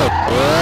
Música